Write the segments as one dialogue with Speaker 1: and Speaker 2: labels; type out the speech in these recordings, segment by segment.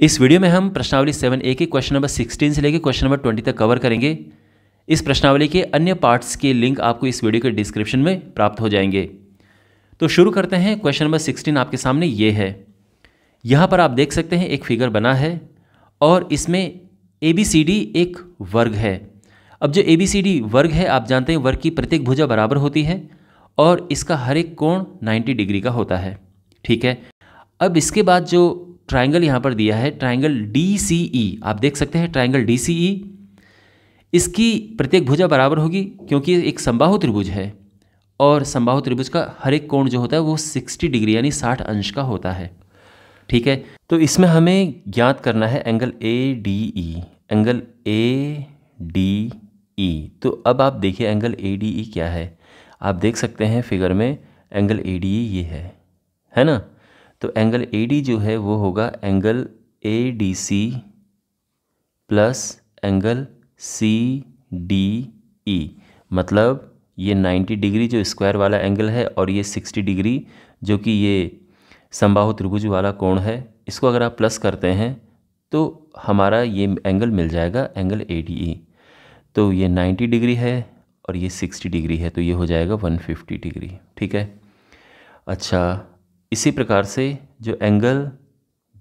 Speaker 1: इस वीडियो में हम प्रश्नावली सेवन ए के क्वेश्चन नंबर सिक्सटीन से लेकर क्वेश्चन नंबर ट्वेंटी तक कवर करेंगे। इस प्रश्नावली के अन्य पार्ट्स के लिंक आपको इस वीडियो के डिस्क्रिप्शन में प्राप्त हो जाएँगे। तो शुरू करते हैं। क्वेश्चन नंबर सिक्सटीन आपके सामने ये है। यहाँ पर आप देख सकते हैं, एक फिगर बना है और इसमें ए बी सी डी एक वर्ग है। अब जो ए बी सी डी वर्ग है, आप जानते हैं, वर्ग की प्रत्येक भुजा बराबर होती है और इसका हर एक कोण 90 डिग्री का होता है। ठीक है? अब इसके बाद जो ट्राइंगल यहाँ पर दिया है ट्राइंगल डी सी ई आप देख सकते हैं ट्राइंगल डी सी ई इसकी प्रत्येक भुजा बराबर होगी क्योंकि एक संबाहु त्रिभुज है और संबाहु त्रिभुज का हर एक कोण जो होता है वो 60 डिग्री यानी 60 अंश का होता है। ठीक है? तो इसमें हमें ज्ञात करना है angle A D E angle A D E तो अब आप देखिए एंगल ए डी ई क्या है। आप देख सकते हैं फिगर में एंगल ए डी ई ये है है ना? तो एंगल ए डी जो है वो होगा angle A D C plus angle C D E मतलब ये 90 डिग्री जो स्क्वायर वाला एंगल है और ये 60 डिग्री जो कि ये संबाहु त्रिभुज वाला कोण है, इसको अगर आप प्लस करते हैं तो हमारा ये एंगल मिल जाएगा एंगल ए डी ई तो ये 90 डिग्री है और ये 60 डिग्री है तो ये हो जाएगा 150 डिग्री ठीक है? अच्छा इसी प्रकार से जो एंगल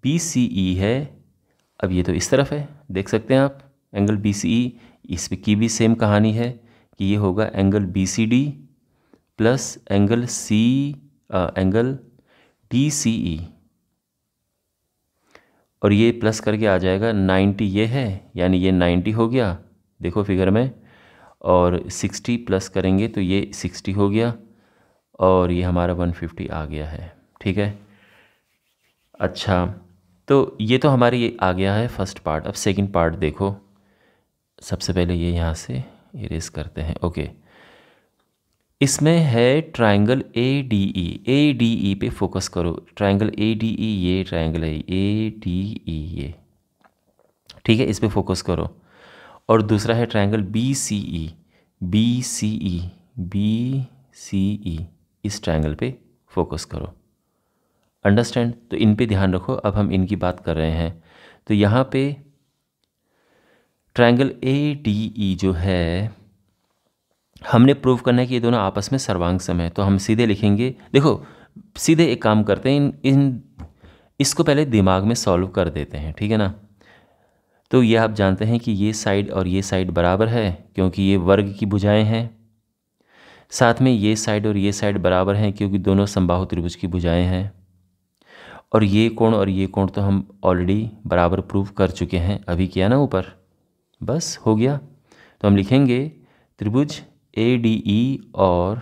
Speaker 1: बी सी ई है, अब ये तो इस तरफ़ है, देख सकते हैं आप एंगल बी सी ई इस की भी सेम कहानी है कि ये होगा angle B C D plus angle C angle D C E और ये प्लस करके आ जाएगा 90 ये है, यानी ये 90 हो गया, देखो फिगर में, और 60 प्लस करेंगे तो ये 60 हो गया, और ये हमारा 150 आ गया है। ठीक है? अच्छा तो ये तो हमारी आ गया है फ़र्स्ट पार्ट अब सेकंड पार्ट देखो। सबसे पहले ये यहाँ से इरेज करते हैं। ओके इसमें है triangle A D E A D E पे फोकस करो। ट्राइंगल ए डी ई ये ट्राइंगल है। ए डी ई ये। ठीक है? इस पे फोकस करो। और दूसरा है triangle B C E B C E B C E इस ट्राइंगल पे फोकस करो। अंडरस्टैंड तो इन पे ध्यान रखो, अब हम इनकी बात कर रहे हैं। तो यहाँ पे ट्राइंगल ए डी ई जो है, हमने प्रूव करना है कि ये दोनों आपस में सर्वांग सम है। तो हम सीधे लिखेंगे, देखो, सीधे एक काम करते हैं, इन इन, इसको पहले दिमाग में सॉल्व कर देते हैं, ठीक है ना? तो ये आप जानते हैं कि ये साइड और ये साइड बराबर है, क्योंकि ये वर्ग की भुजाएँ हैं। साथ में ये साइड और ये साइड बराबर हैं, क्योंकि दोनों संबाहु त्रिभुज की भुजाएँ हैं। और ये कोण और ये कोण तो हम ऑलरेडी बराबर प्रूव कर चुके हैं, अभी किया ना ऊपर। बस, हो गया। तो हम लिखेंगे त्रिभुज ए डी ई और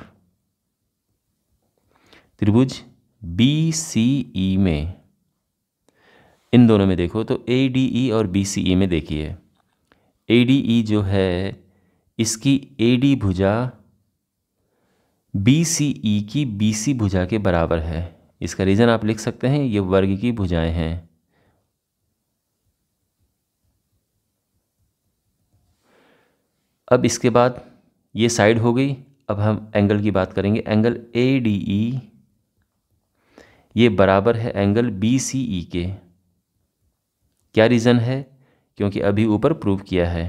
Speaker 1: त्रिभुज बी सी ई में। इन दोनों में देखो तो ए डी ई और बी सी ई में देखिए। ए डी ई जो है, इसकी ए डी भुजा बी सी ई की बी सी भुजा के बराबर है। इसका रीज़न आप लिख सकते हैं, ये वर्ग की भुजाएँ हैं। अब इसके बाद ये साइड हो गई, अब हम एंगल की बात करेंगे। एंगल ए डी ई ये बराबर है एंगल बी सी ई के। क्या रीज़न है? क्योंकि अभी ऊपर प्रूव किया है,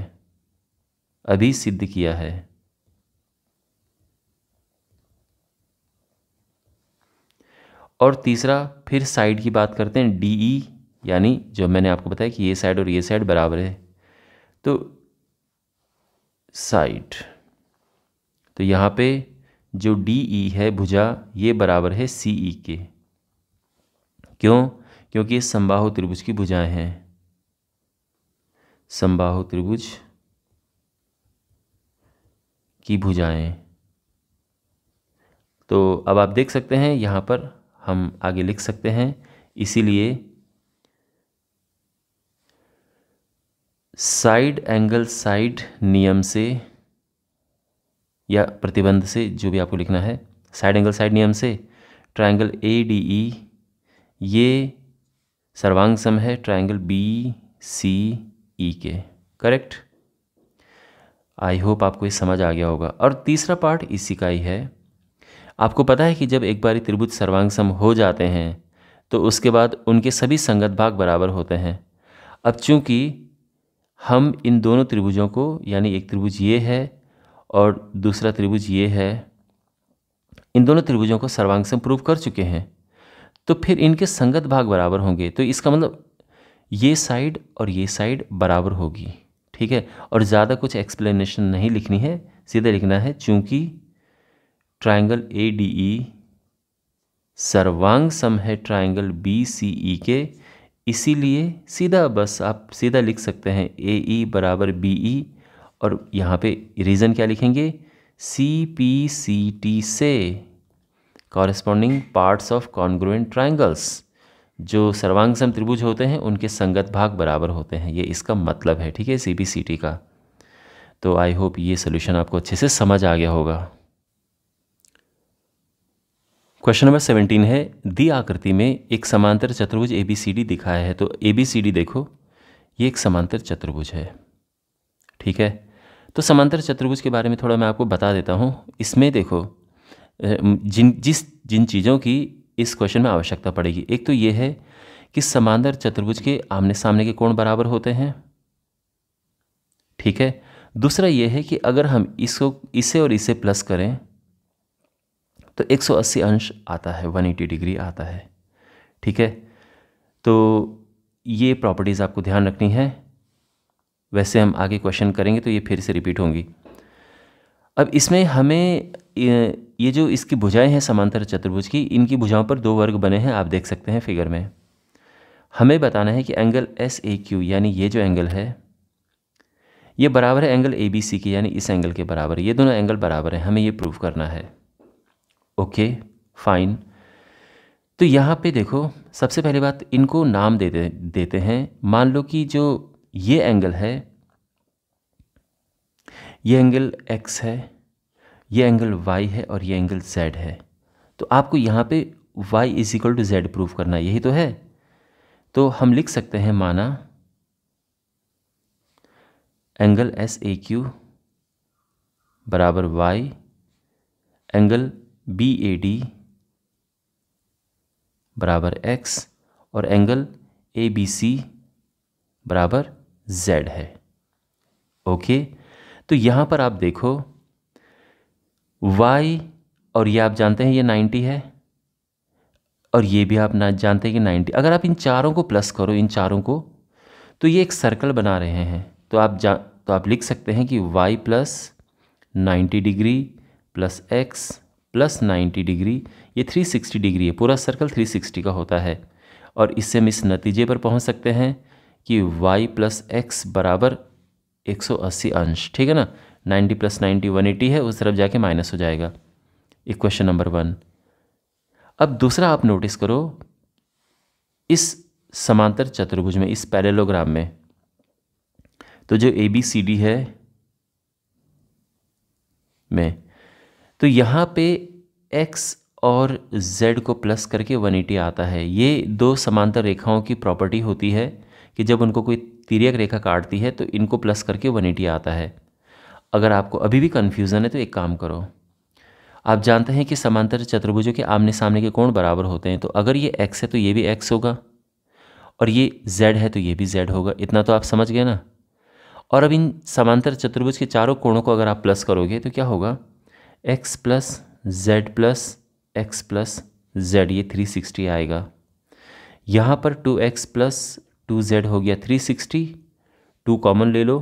Speaker 1: अभी सिद्ध किया है। और तीसरा, फिर साइड की बात करते हैं डी ई यानी जो मैंने आपको बताया कि ये साइड और ये साइड बराबर है। तो साइड तो यहाँ पे जो डी ई है भुजा, ये बराबर है सी ई के। क्यों? क्योंकि ये संबाहु त्रिभुज की भुजाएँ हैं। संबाहु त्रिभुज की भुजाएँ। तो अब आप देख सकते हैं यहाँ पर हम आगे लिख सकते हैं। इसीलिए साइड एंगल साइड नियम से या प्रतिबंध से जो भी आपको लिखना है, साइड एंगल साइड नियम से ट्राइंगल ए डी ई, ये सर्वांग सम है ट्राइंगल बी सी ई के। करेक्ट? आई होप आपको ये समझ आ गया होगा। और तीसरा पार्ट इसी का ही है। आपको पता है कि जब एक बार त्रिभुज सर्वांग सम हो जाते हैं तो उसके बाद उनके सभी संगत भाग बराबर होते हैं। अब चूँकि हम इन दोनों त्रिभुजों को, यानी एक त्रिभुज ये है और दूसरा त्रिभुज ये है, इन दोनों त्रिभुजों को सर्वांग सम प्रूव कर चुके हैं तो फिर इनके संगत भाग बराबर होंगे। तो इसका मतलब ये साइड और ये साइड बराबर होगी, ठीक है? और ज़्यादा कुछ एक्सप्लेनेशन नहीं लिखनी है, सीधे लिखना है, चूँकि ट्राइंगल ए डी ई सर्वांग सम है ट्राइंगल बी सी ई के। इसीलिए सीधा बस आप सीधा लिख सकते हैं ए ई e बराबर बी ई और यहाँ पे रीज़न क्या लिखेंगे? सी पी सी टी से corresponding parts of congruent triangles जो सर्वांग सम त्रिभुज होते हैं, उनके संगत भाग बराबर होते हैं। ये इसका मतलब है, ठीक है? सी पी सी टी का। तो आई होप ये सोल्यूशन आपको अच्छे से समझ आ गया होगा। क्वेश्चन नंबर सेवनटीन है, दी आकृति में एक समांतर चतुर्भुज ए बी सी डी दिखाया है। तो ए बी सी डी देखो, ये एक समांतर चतुर्भुज है। ठीक है? तो समांतर चतुर्भुज के बारे में थोड़ा मैं आपको बता देता हूँ। इसमें देखो जिन, जिस, जिन चीज़ों की इस क्वेश्चन में आवश्यकता पड़ेगी। एक तो ये है कि समांतर चतुर्भुज के आमने सामने के कोण बराबर होते हैं। ठीक है? दूसरा ये है कि अगर हम इसको, इसे और इसे प्लस करें तो 180 अंश आता है 180 डिग्री आता है, ठीक है? तो ये प्रॉपर्टीज़ आपको ध्यान रखनी है। वैसे हम आगे क्वेश्चन करेंगे तो ये फिर से रिपीट होंगी। अब इसमें हमें ये जो इसकी भुजाएँ हैं समांतर चतुर्भुज की, इनकी भुजाओं पर दो वर्ग बने हैं, आप देख सकते हैं फिगर में। हमें बताना है कि एंगल एस ए क्यू यानी ये जो एंगल है, ये बराबर है एंगल ए बी सी के, यानी इस एंगल के बराबर ये दोनों एंगल बराबर हैं, हमें ये प्रूव करना है। Okay fine. तो यहाँ पे देखो सबसे पहली बात इनको नाम दे दे, देते हैं। मान लो कि जो ये एंगल है ये एंगल एक्स है ये एंगल वाई है और ये एंगल जेड है। तो आपको यहाँ पे Y is equal to Z prove करना यही तो है। तो हम लिख सकते हैं माना एंगल एस ए क्यू बराबर Y angle B A D बराबर एक्स और एंगल ए बी सी बराबर जेड है। ओके तो यहाँ पर आप देखो वाई और ये आप जानते हैं ये 90 है और ये भी आप ना जानते हैं कि 90 अगर आप इन चारों को प्लस करो, इन चारों को तो ये एक सर्कल बना रहे हैं। तो आप जा तो आप लिख सकते हैं कि y plus ninety degree plus X plus ninety degree ये 360 डिग्री है, पूरा सर्कल 360 का होता है। और इससे हम इस नतीजे पर पहुँच सकते हैं कि y प्लस एक्स बराबर 180 अंश, ठीक है ना? 90 प्लस नाइन्टी वन एटी है, उस तरफ़ जाके माइनस हो जाएगा। इक्वेशन नंबर वन अब दूसरा आप नोटिस करो, इस समांतर चतुर्भुज में, इस पैरेलोग्राम में तो जो ए बी सी डी है, में तो यहाँ पे x और z को प्लस करके 180 आता है। ये दो समांतर रेखाओं की प्रॉपर्टी होती है कि जब उनको कोई तिरक रेखा काटती है तो इनको प्लस करके 180 आता है। अगर आपको अभी भी कन्फ्यूज़न है तो एक काम करो। आप जानते हैं कि समांतर चतुर्भुजों के आमने सामने के कोण बराबर होते हैं तो अगर ये x है तो ये भी x होगा। और ये z है तो ये भी z होगा। इतना तो आप समझ गए ना? और अब इन समांतर चतुर्भुज के चारों कोणों को अगर आप प्लस करोगे तो क्या होगा? X plus Z plus X plus Z ये थ्री सिक्सटी आएगा। यहाँ पर two X plus two Z हो गया थ्री सिक्सटी टू कॉमन ले लो।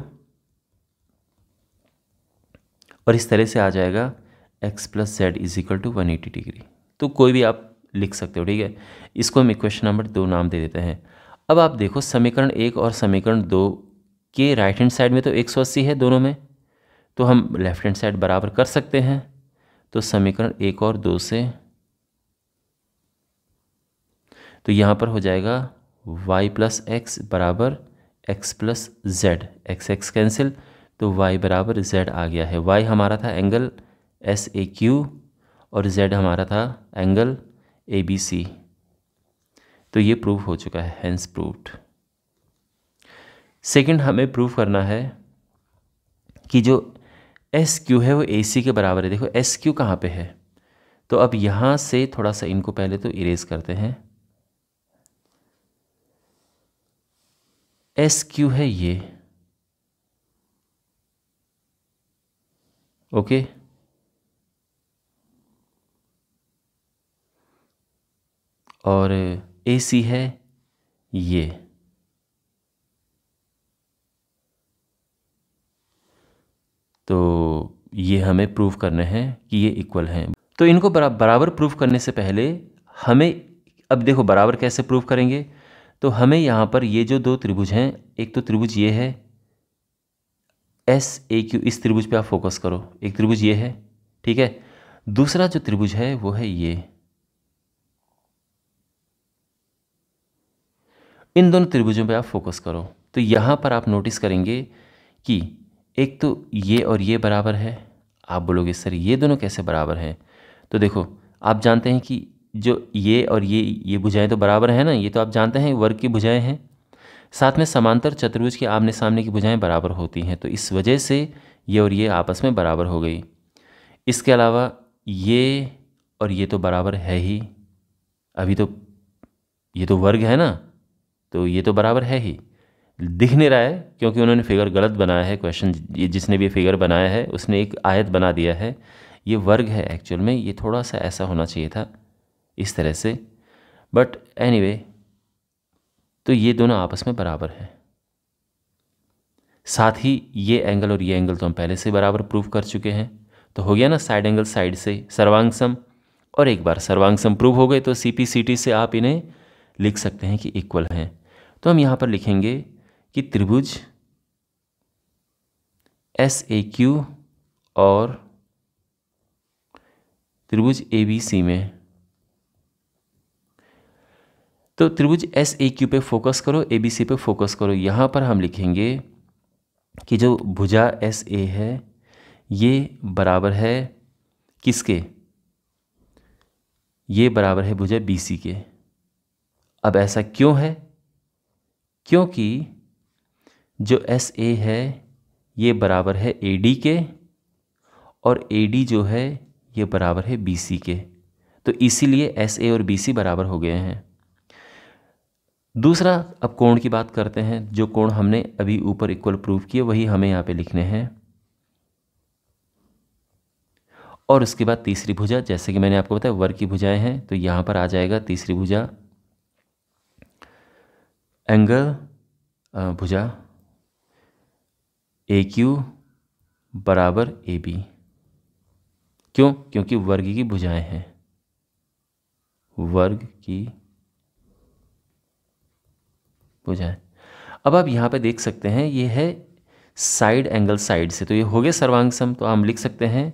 Speaker 1: और इस तरह से आ जाएगा X plus Z is equal to one eighty degree तो कोई भी आप लिख सकते हो, ठीक है? इसको हम इक्वेशन नंबर दो नाम दे देते हैं। अब आप देखो, समीकरण एक और समीकरण दो के राइट हैंड साइड में तो 180 है दोनों में। तो हम लेफ़्ट हैंड साइड बराबर कर सकते हैं। तो समीकरण एक और दो से तो यहाँ पर हो जाएगा y प्लस एक्स बराबर x plus z x x cancel तो y बराबर z आ गया है। y हमारा था एंगल एस ए क्यू और z हमारा था एंगल ए बी सी तो ये प्रूव हो चुका है हैंस प्रूव्ड सेकंड हमें प्रूव करना है कि जो एस क्यू है वो ए सी के बराबर है। देखो एस क्यू कहाँ पर है? तो अब यहाँ से थोड़ा सा इनको पहले तो इरेज करते हैं। एस क्यू है ये। ओके और ए सी है ये। तो ये हमें प्रूव करने हैं कि ये इक्वल हैं। तो इनको बराबर प्रूव करने से पहले हमें, अब देखो बराबर कैसे प्रूव करेंगे? तो हमें यहाँ पर ये जो दो त्रिभुज हैं, एक तो त्रिभुज ये है एस ए क्यू इस त्रिभुज पे आप फोकस करो। एक त्रिभुज ये है, ठीक है? दूसरा जो त्रिभुज है, वो है ये। इन दोनों त्रिभुजों पे आप फोकस करो। तो यहाँ पर आप नोटिस करेंगे कि एक तो ये और ये बराबर है। आप बोलोगे, सर, ये दोनों कैसे बराबर हैं? तो देखो, आप जानते हैं कि जो ये और ये ये भुजाएँ तो बराबर हैं ना, ये तो आप जानते हैं, वर्ग की भुजाएँ हैं। साथ में समांतर चतुर्भुज के आमने सामने की भुजाएँ बराबर होती हैं तो इस वजह से ये और ये आपस में बराबर हो गई। इसके अलावा ये और ये तो बराबर है ही। अभी तो ये तो वर्ग है ना तो ये तो बराबर है ही। दिख नहीं रहा है क्योंकि उन्होंने फिगर गलत बनाया है क्वेश्चन जिसने भी फिगर बनाया है उसने एक आयत बना दिया है। ये वर्ग है एक्चुअल में ये थोड़ा सा ऐसा होना चाहिए था इस तरह से। बट एनी anyway, तो ये दोनों आपस में बराबर हैं। साथ ही ये एंगल और ये एंगल तो हम पहले से बराबर प्रूव कर चुके हैं। तो हो गया ना साइड एंगल साइड से सर्वांगसम। और एक बार सर्वांगसम प्रूव हो गए तो सी पी सी टी से आप इन्हें लिख सकते हैं कि इक्वल हैं। तो हम यहाँ पर लिखेंगे कि त्रिभुज एस ए क्यू और त्रिभुज ए बी सी में। तो त्रिभुज एस ए क्यू पे फोकस करो ए बी सी पे फोकस करो। यहाँ पर हम लिखेंगे कि जो भुजा एस ए है, ये बराबर है किसके? ये बराबर है भुजा बी सी के। अब ऐसा क्यों है? क्योंकि जो एस ए है, ये बराबर है ए डी के और ए डी जो है, ये बराबर है बी सी के। तो इसीलिए एस ए और बी सी बराबर हो गए हैं। दूसरा, अब कोण की बात करते हैं। जो कोण हमने अभी ऊपर इक्वल प्रूव किए वही हमें यहाँ पे लिखने हैं। और उसके बाद तीसरी भुजा, जैसे कि मैंने आपको बताया, वर्ग की भुजाएँ हैं तो यहाँ पर आ जाएगा तीसरी भुजा। एंगल भुजा। ए क्यू बराबर ए बी क्यों? क्योंकि वर्ग की भुजाएँ हैं। वर्ग की बुझाएँ अब आप यहाँ पे देख सकते हैं, ये है साइड एंगल साइड से। तो ये हो गया सर्वांग सम तो हम लिख सकते हैं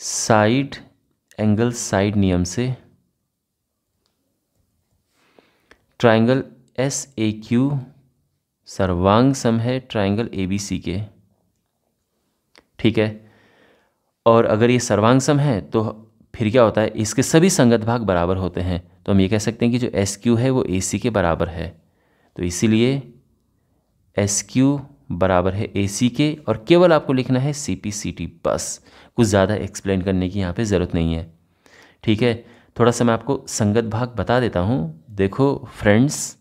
Speaker 1: साइड एंगल साइड नियम से। ट्राइंगल एस ए क्यू सर्वांग सम है ट्राइंगल ए बी सी के। ठीक है? और अगर ये सर्वांग सम है तो फिर क्या होता है, इसके सभी संगत भाग बराबर होते हैं। तो हम ये कह सकते हैं कि जो एस क्यू है, वो ए सी के बराबर है। तो इसीलिए एस क्यू बराबर है ए सी के, और केवल आपको लिखना है सी पी सी टी बस। कुछ ज़्यादा एक्सप्लेन करने की यहाँ पे ज़रूरत नहीं है। ठीक है? थोड़ा सा मैं आपको संगत भाग बता देता हूँ। देखो फ्रेंड्स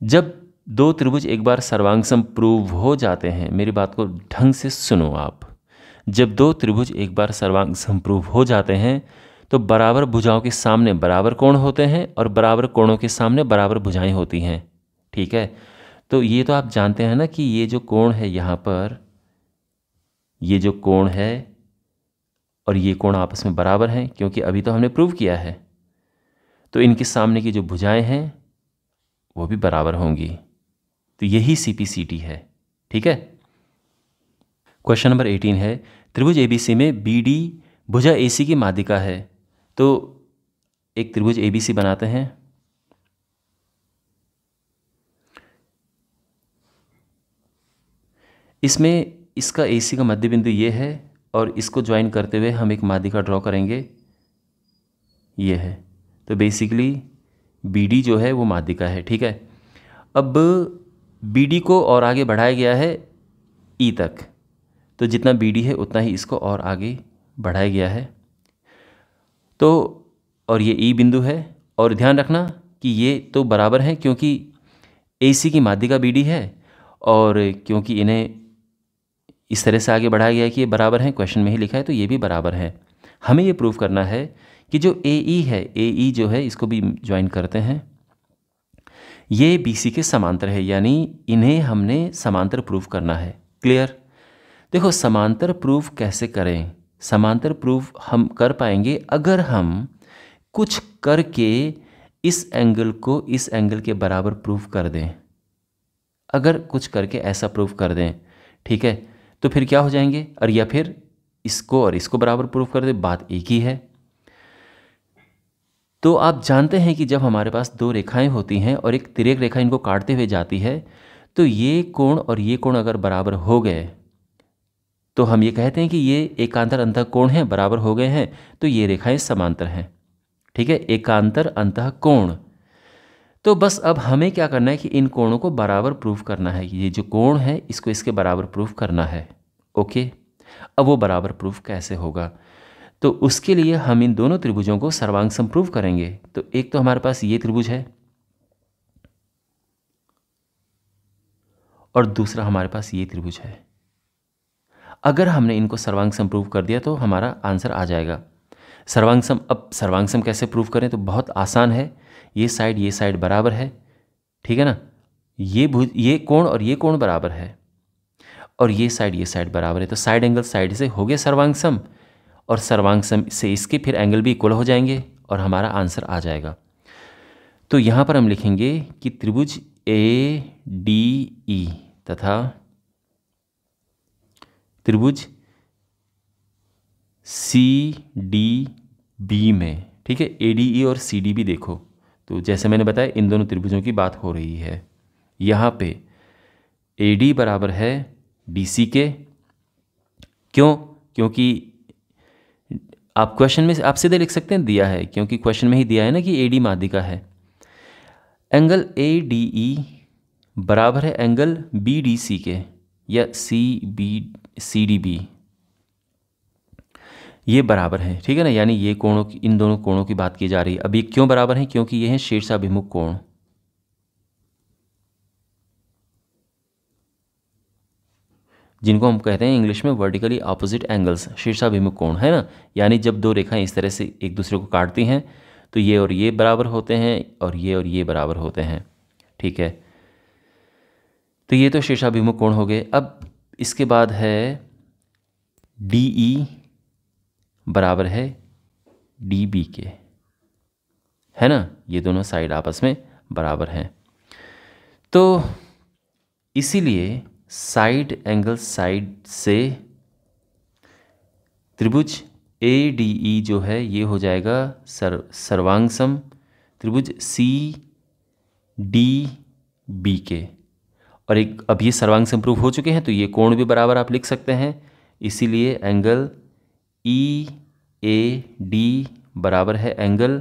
Speaker 1: जब दो त्रिभुज एक बार सर्वांग प्रूव हो जाते हैं। मेरी बात को ढंग से सुनो आप। जब दो त्रिभुज एक बार सर्वांग प्रूव हो जाते हैं तो बराबर भुजाओं के सामने बराबर कोण होते हैं और बराबर कोणों के सामने बराबर भुजाएँ होती हैं। ठीक है? तो ये तो आप जानते हैं ना कि ये जो कोण है यहाँ पर, ये जो कोण है और ये कोण आपस में बराबर हैं, क्योंकि अभी तो हमने प्रूव किया है। तो इनके सामने की जो भुजाएँ हैं, वो भी बराबर होंगी। तो यही सी पी सी टी है। ठीक है? क्वेश्चन नंबर एटीन है, त्रिभुज एबीसी में बी डी भुजा एसी की माध्यिका है। तो एक त्रिभुज एबीसी बनाते हैं। इसमें इसका एसी का मध्य बिंदु ये है और इसको ज्वाइन करते हुए हम एक माध्यिका ड्रॉ करेंगे। ये है। तो बेसिकली बी डी जो है वो माध्यिका है। ठीक है? अब बीडी को और आगे बढ़ाया गया है ई तक। तो जितना बीडी है, उतना ही इसको और आगे बढ़ाया गया है। तो और ये ई बिंदु है, और ध्यान रखना कि ये तो बराबर है क्योंकि ए सी की माध्यिका बी डी है, और क्योंकि इन्हें इस तरह से आगे बढ़ाया गया है कि ये बराबर हैं, क्वेश्चन में ही लिखा है तो ये भी बराबर है। हमें ये प्रूव करना है कि जो ए ई है, ए ई जो है, इसको भी ज्वाइन करते हैं। ये सी के समांतर है, यानी इन्हें हमने समांतर प्रूफ करना है. क्लियर देखो, समांतर प्रूफ कैसे करें? समांतर प्रूफ हम कर पाएँगे अगर हम कुछ करके इस एंगल को इस एंगल के बराबर प्रूफ कर दें. अगर कुछ करके ऐसा प्रूफ कर दें, ठीक है? तो फिर क्या हो जाएँगे? और या फिर इसको और इसको बराबर प्रूफ कर दें, बात एक ही है. तो आप जानते हैं कि जब हमारे पास दो रेखाएँ होती हैं और एक तिरक रेखा इनको काटते हुए जाती है तो ये कोण और ये कोण अगर बराबर हो गए तो हम ये कहते हैं कि ये एकांतर अंत कोण हैं, बराबर हो गए हैं तो ये रेखाएँ समांतर हैं। ठीक है? एकांतर अंत कोण तो बस अब हमें क्या करना है कि इन कोणों को बराबर प्रूफ करना है। ये जो कोण है, इसको इसके बराबर प्रूफ करना है। ओके? अब वो बराबर प्रूफ कैसे होगा? तो उसके लिए हम इन दोनों त्रिभुजों को सर्वांग संप्रूव करेंगे। तो एक तो हमारे पास ये त्रिभुज है और दूसरा हमारे पास ये त्रिभुज है। अगर हमने इनको सर्वांग सम प्रूव कर दिया तो हमारा आंसर आ जाएगा। सर्वांग सम अब सर्वांग सम कैसे प्रूव करें तो बहुत आसान है। ये साइड ये साइड बराबर है। ठीक है ना? ये भुज, ये कोण और ये कोण बराबर है। और ये साइड ये साइड बराबर है। तो साइड एंगल साइड से हो गया सर्वांग सम और सर्वांग से इसके फिर एंगल भी इक्वल हो जाएँगे और हमारा आंसर आ जाएगा। तो यहाँ पर हम लिखेंगे कि त्रिभुज ए डी ई तथा त्रिभुज सी डी बी में, ठीक है? ए डी ई और सी डी भी देखो। तो जैसे मैंने बताया, इन दोनों त्रिभुजों की बात हो रही है। यहाँ पे ए डी बराबर है डी सी के। क्यों? क्योंकि आप क्वेश्चन में आप सीधे लिख सकते हैं, दिया है, क्योंकि क्वेश्चन में ही दिया है ना कि ए डी माध्यिका है। एंगल ए डी ई बराबर है एंगल बी डी सी के, या C B C D B ये बराबर है, ठीक है ना? यानी ये कोणों की, इन दोनों कोणों की बात की जा रही है। अब ये क्यों बराबर है? क्योंकि ये है शीर्षाभिमुख कोण। जिनको हम कहते हैं इंग्लिश में वर्टिकली ऑपोजिट एंगल्स शीर्षाभिमुख कोण, है ना? यानी जब दो रेखाएँ इस तरह से एक दूसरे को काटती हैं तो ये और ये बराबर होते हैं और ये और ये बराबर होते हैं, ठीक है? तो ये तो शीर्षाभिमुख कोण हो गए। अब इसके बाद है डी ई बराबर है डी बी के, है ना? ये दोनों साइड आपस में बराबर हैं। तो इसीलिए साइड एंगल साइड से त्रिभुज ए, डी, ई जो है, ये हो जाएगा सर, सर्वांगसम त्रिभुज सी, डी, बी के। और एक, अब ये सर्वांग संप्रूव हो चुके हैं तो ये कोण भी बराबर आप लिख सकते हैं। इसीलिए एंगल ई, ए, डी बराबर है एंगल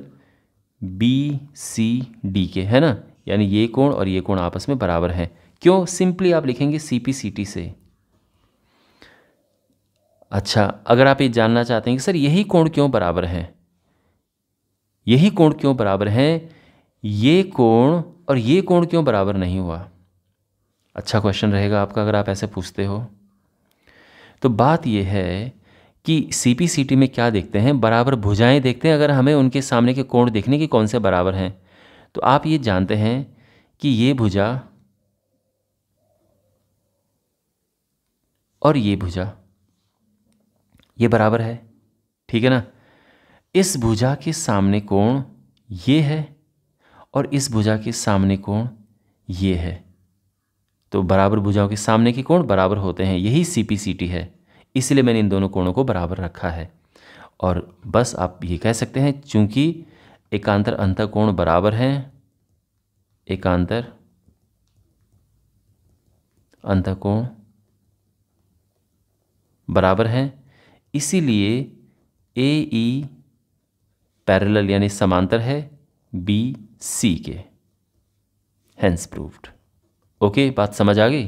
Speaker 1: बी, सी, डी के, है ना? यानी ये कोण और ये कोण आपस में बराबर है। क्यों सिंपली आप लिखेंगे सी पी सी? अच्छा अगर आप ये जानना चाहते हैं कि सर यही कोण क्यों बराबर है? यही कोण क्यों बराबर है? ये कोण और ये कोण क्यों बराबर नहीं हुआ? अच्छा क्वेश्चन रहेगा आपका अगर आप ऐसे पूछते हो। तो बात यह है कि सी पी सी टी में क्या देखते हैं? बराबर भुजाएँ देखते हैं, अगर हमें उनके सामने के कोण देखने की कौन से बराबर हैं। तो आप ये जानते हैं कि ये भुजा और ये भुजा। ये बराबर है, ठीक है ना? इस भुजा के सामने कोण ये है और इस भुजा के सामने कोण ये है। तो बराबर भुजाओं के सामने के कोण बराबर होते हैं, यही सी पी सी टी है। इसलिए मैंने इन दोनों कोणों को बराबर रखा है। और बस आप ये कह सकते हैं, चूँकि एकांतर अंतर कोण बराबर हैं, एकांतर अंतर कोण बराबर हैं। इसीलिए ए ई पैरेलल यानी समांतर है बी सी के। हैंस प्रूव्ड ओके बात समझ आ गई?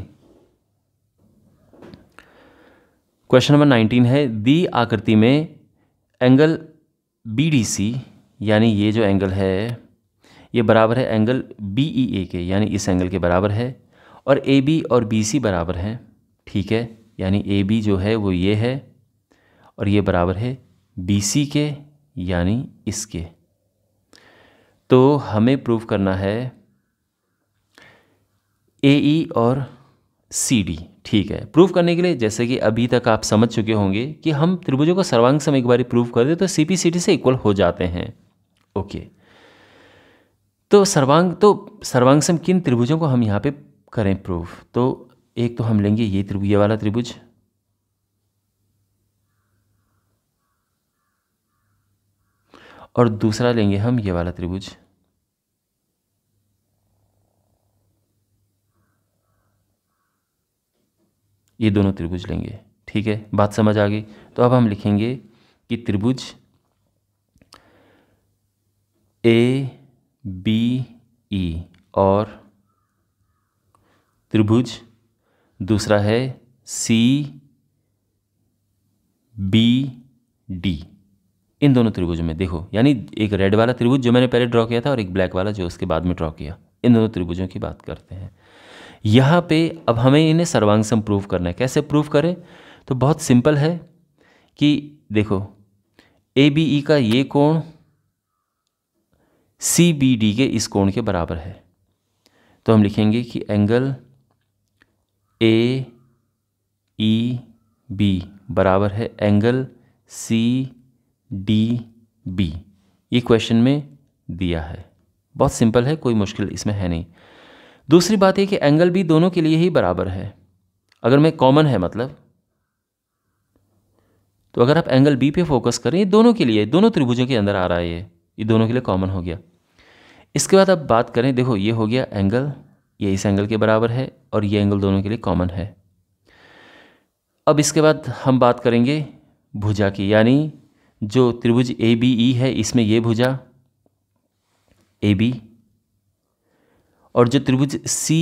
Speaker 1: क्वेश्चन नंबर नाइनटीन है। दी आकृति में एंगल बी डी सी यानी ये जो एंगल है, ये बराबर है एंगल बी ई ए के, यानी इस एंगल के बराबर है और ए बी और बी सी बराबर हैं। ठीक है? यानी ए बी जो है वो ये है और ये बराबर है बी सी के यानी इसके। तो हमें प्रूव करना है ए ई और सी डी, ठीक है। प्रूव करने के लिए जैसे कि अभी तक आप समझ चुके होंगे कि हम त्रिभुजों को सर्वांग सम एक बार प्रूव कर दे तो सी पी सी डी से इक्वल हो जाते हैं। ओके। तो सर्वांग तो सर्वांग सम किन त्रिभुजों को हम यहाँ पे करें प्रूव? तो एक तो हम लेंगे ये त्रिभुज, ये वाला त्रिभुज। और दूसरा लेंगे हम ये वाला त्रिभुज। ये दोनों त्रिभुज लेंगे, ठीक है? बात समझ आ गई? तो अब हम लिखेंगे कि त्रिभुज ए, बी, ई और त्रिभुज दूसरा है सी, बी, डी। इन दोनों त्रिभुजों में देखो, यानी एक रेड वाला त्रिभुज जो मैंने पहले ड्रॉ किया था और एक ब्लैक वाला जो उसके बाद में ड्रॉ किया। इन दोनों त्रिभुजों की बात करते हैं। यहाँ पे अब हमें इन्हें सर्वांग सम प्रूव करना है। कैसे प्रूव करें? तो बहुत सिंपल है कि देखो ए बी ई का ये कोण सी बी डी के इस कोण के बराबर है। तो हम लिखेंगे कि एंगल ए ई बी बराबर है एंगल सी डी बी ये क्वेश्चन में दिया है। बहुत सिंपल है, कोई मुश्किल इसमें है नहीं। दूसरी बात ये कि एंगल भी दोनों के लिए ही बराबर है। अगर मैं कॉमन है मतलब तो अगर आप एंगल बी पे फोकस करें, ये दोनों के लिए, दोनों त्रिभुजों के अंदर आ रहा है ये। ये दोनों के लिए कॉमन हो गया। इसके बाद अब बात करें, देखो ये हो गया एंगल ये इस एंगल के बराबर है और ये एंगल दोनों के लिए कॉमन है। अब इसके बाद हम बात करेंगे भुजा की, यानी जो त्रिभुज ए बी ई है, इसमें ये भुजा ए बी और जो त्रिभुज सी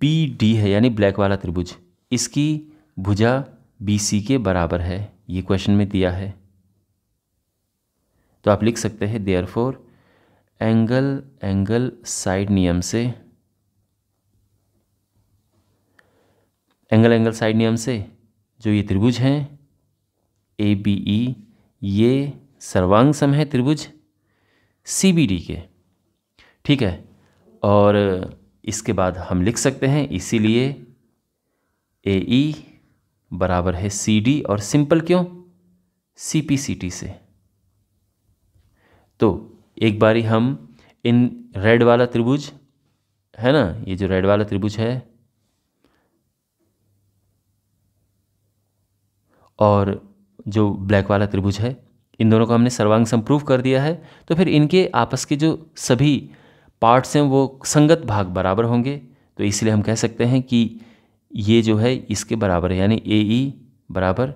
Speaker 1: पी डी है, यानी ब्लैक वाला त्रिभुज, इसकी भुजा बी सी के बराबर है। ये क्वेश्चन में दिया है। तो आप लिख सकते हैं there four angle angle side नियम से एंगल एंगल साइड नियम से, जो ये त्रिभुज हैं ए बी ई ये सर्वांग सम है त्रिभुज सी बी डी के। ठीक है? और इसके बाद हम लिख सकते हैं, इसीलिए ए ई बराबर है सी डी और सिंपल क्यों? सी पी सी टी से। तो एक बारी हम इन रेड वाला त्रिभुज, है ना? ये जो रेड वाला त्रिभुज है और जो ब्लैक वाला त्रिभुज है, इन दोनों को हमने सर्वांग संप्रूव कर दिया है तो फिर इनके आपस के जो सभी पार्ट्स हैं, वो संगत भाग बराबर होंगे। तो इसलिए हम कह सकते हैं कि ये जो है, इसके बराबर है, यानी ए ई बराबर,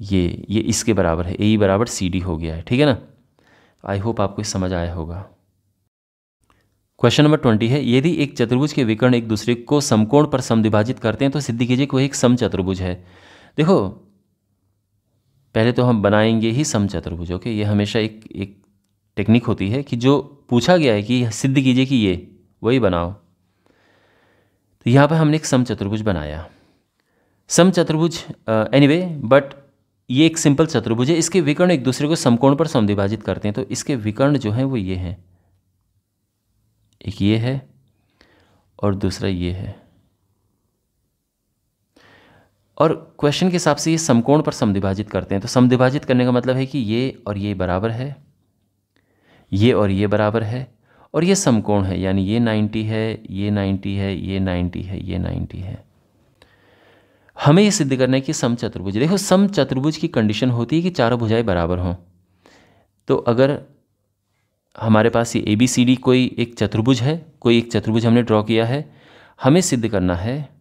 Speaker 1: ये ये इसके बराबर है ए ई बराबर सी डी हो गया है, ठीक है ना? आई होप आपको समझ आया होगा। क्वेश्चन नंबर ट्वेंटी है, यदि एक चतुर्भुज के विकर्ण एक दूसरे को समकोण पर समद्विभाजित करते हैं तो सिद्धि कीजिए कि वह एक सम चतुर्भुज है। देखो, पहले तो हम बनाएँगे ही सम चतुर्भुज ओके ये हमेशा एक एक टेक्निक होती है कि जो पूछा गया है कि सिद्ध कीजिए कि ये, वही बनाओ। तो यहाँ पर हमने एक सम चतुर्भुज बनाया। सम चतुर्भुज एनीवे बट ये एक सिंपल चतुर्भुज है। इसके विकर्ण एक दूसरे को समकोण पर समविभाजित करते हैं तो इसके विकर्ण जो हैं वो ये हैं। एक ये है और दूसरा ये है। और क्वेश्चन के हिसाब से ये समकोण पर समविभाजित करते हैं। तो समविभाजित करने का मतलब है कि ये और ये बराबर है, ये और ये बराबर है, और ये समकोण है, यानी ये 90 है, ये 90 है, ये 90 है, ये 90 है। हमें ये सिद्ध करना है कि सम चतुर्भुज देखो सम चतुर्भुज की कंडीशन होती है कि चारों भुजाएँ बराबर हों। तो अगर हमारे पास ये ए बी सी डी कोई एक चतुर्भुज है, कोई एक चतुर्भुज हमने ड्रॉ किया है, हमें सिद्ध करना है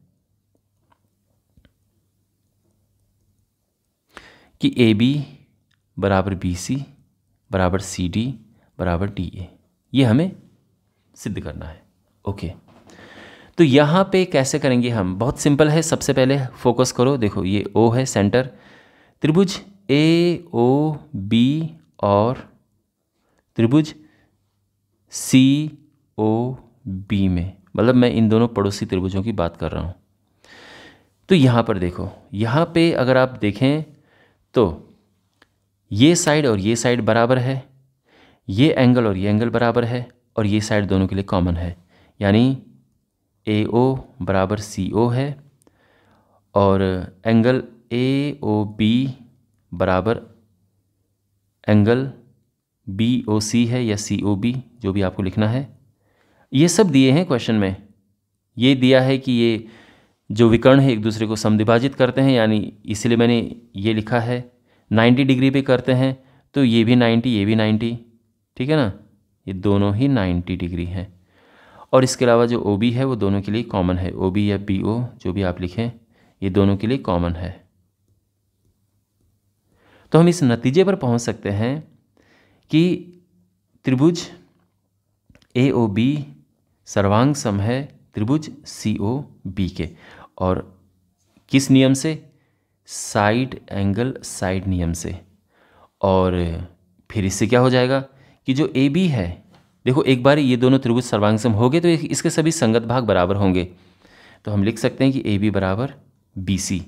Speaker 1: कि ए बी बराबर बी सी बराबर सी डी बराबर डी ए। ये हमें सिद्ध करना है। ओके। तो यहाँ पे कैसे करेंगे हम? बहुत सिंपल है। सबसे पहले फोकस करो। देखो, ये ओ है सेंटर। त्रिभुज ए, ओ, बी और त्रिभुज सी, ओ, बी में। मतलब मैं इन दोनों पड़ोसी त्रिभुजों की बात कर रहा हूँ। तो यहाँ पर देखो, यहाँ पे अगर आप देखें तो ये साइड और ये साइड बराबर है, ये एंगल और ये एंगल बराबर है और ये साइड दोनों के लिए कॉमन है। यानी ए ओ बराबर सी ओ है और एंगल ए ओ बी बराबर एंगल बी ओ सी है या सी ओ बी, जो भी आपको लिखना है। ये सब दिए हैं क्वेश्चन में। ये दिया है कि ये जो विकर्ण है एक दूसरे को समविभाजित करते हैं, यानी इसलिए मैंने ये लिखा है 90 डिग्री पे करते हैं तो ये भी 90 ये भी 90 ठीक है ना? ये दोनों ही 90 डिग्री हैं। और इसके अलावा जो ओ है, वो दोनों के लिए कॉमन है। ओबी या बी ओ जो भी आप लिखें, ये दोनों के लिए कॉमन है। तो हम इस नतीजे पर पहुँच सकते हैं कि त्रिभुज ए ओ बी सर्वांग सम है, त्रिभुज सी ओ बी के। और किस नियम से? साइड एंगल साइड नियम से। और फिर इससे क्या हो जाएगा कि जो ए बी है, देखो एक बार ये दोनों त्रिभुज सर्वांगसम हो गए तो इसके सभी संगत भाग बराबर होंगे। तो हम लिख सकते हैं कि ए बी बराबर बी सी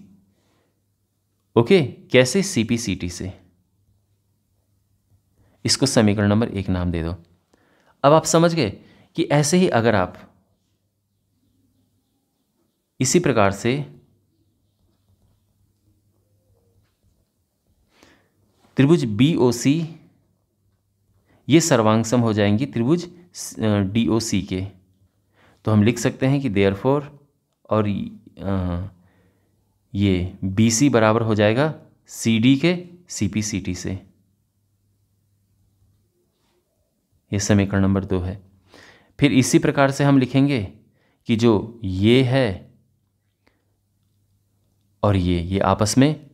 Speaker 1: ओके? कैसे? सी पी सी टी से। इसको समीकरण नंबर एक नाम दे दो। अब आप समझ गए कि ऐसे ही अगर आप इसी प्रकार से त्रिभुज बी ओ सी ये सर्वांगसम हो जाएँगी त्रिभुज डी ओ सी के। तो हम लिख सकते हैं कि देयर फोर और ये बी सी बराबर हो जाएगा सी डी के सी पी सी टी से। ये समीकरण नंबर दो है। फिर इसी प्रकार से हम लिखेंगे कि जो ये है और ये ये आपस में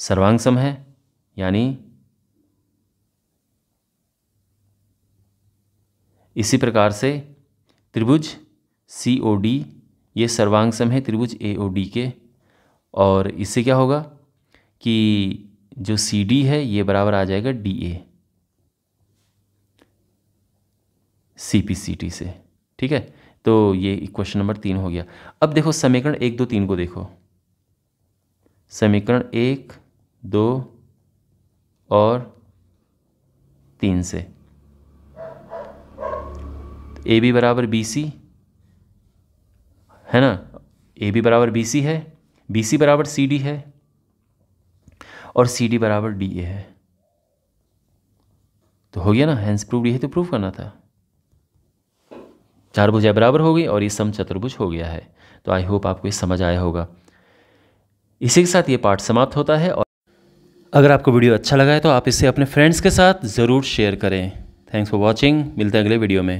Speaker 1: सर्वांग सम है, यानी इसी प्रकार से त्रिभुज सी ओ डी ये सर्वांग सम है त्रिभुज ए ओ डी के। और इससे क्या होगा कि जो सी डी है, ये बराबर आ जाएगा D A C P C T से। ठीक है? तो ये क्वेश्चन नंबर तीन हो गया। अब देखो समीकरण एक दो तीन को देखो। समीकरण एक, दो और तीन से। ए बी बराबर बी सी है ना? ए बी बराबर बी सी है बी सी बराबर सी डी है और सी डी बराबर डी ए है। तो हो गया ना? हैंस प्रूव है तो प्रूव करना था। चार भुजाएँ बराबर हो गई और ये सम चतुर्भुज हो गया है। तो आई होप आपको ये समझ आया होगा। इसी के साथ ये पार्ट समाप्त होता है और अगर आपको वीडियो अच्छा लगा है तो आप इसे अपने फ्रेंड्स के साथ ज़रूर शेयर करें। थैंक्स फॉर वॉचिंग मिलते हैं अगले वीडियो में।